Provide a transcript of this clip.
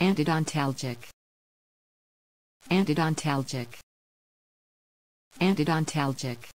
Antidontalgic. Antidontalgic. Antidontalgic.